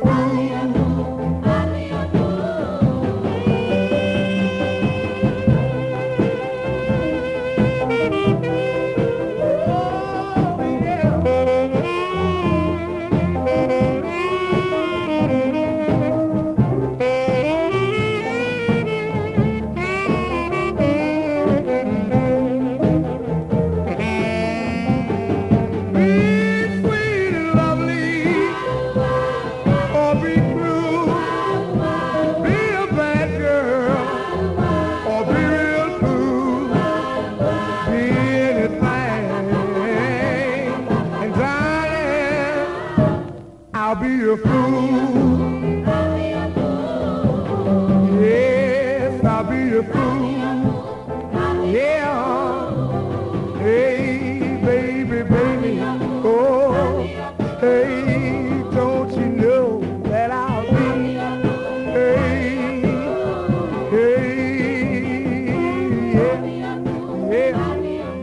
I'll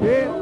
Yeah.